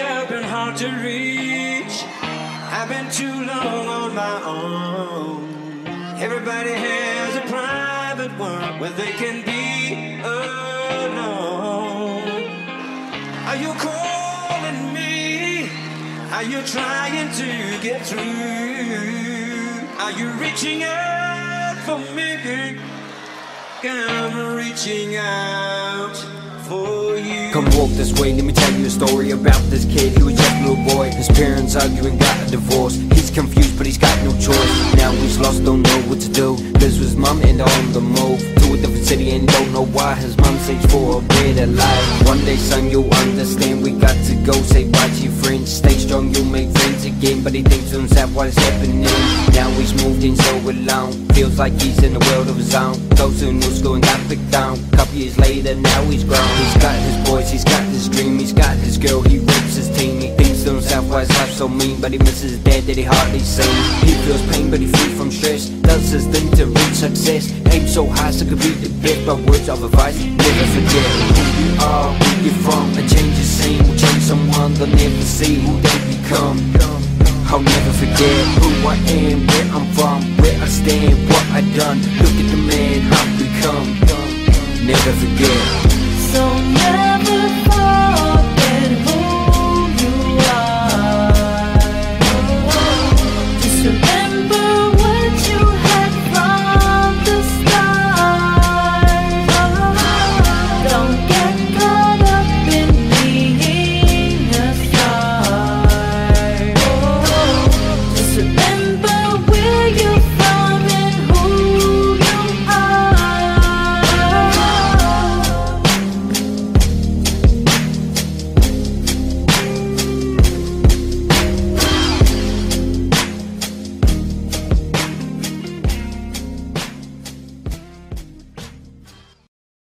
up and hard to reach. I've been too long on my own. Everybody has a private world where they can be alone. Are you calling me? Are you trying to get through? Are you reaching out for me? I'm reaching out. Come walk this way, let me tell you a story about this kid. He was just a little boy. His parents arguing, got a divorce. He's confused, but he's got no choice. Now he's lost, don't know what to do. Lives with his mom and on the move to a different city and don't know why. His mom says for a better life. One day, son, you'll understand. But he thinks to himself, what is happening? Now he's moved in so alone. Feels like he's in a world of his own. Goes to new school and got picked down. Couple years later, now he's grown. He's got his boys, he's got his dream, he's got his girl, he rapes his team. He thinks to himself, why is life so mean? But he misses his dad that he hardly seen. He feels pain, but he free from stress. Does his thing to reach success. Aim so high, so could be the best. But words of advice, never forget who you are, where you're from. A change of scene change someone, they'll never see who they become. I'll never forget who I am, where I'm from, where I stand, what I done. Look at the man I've become. Never forget. So never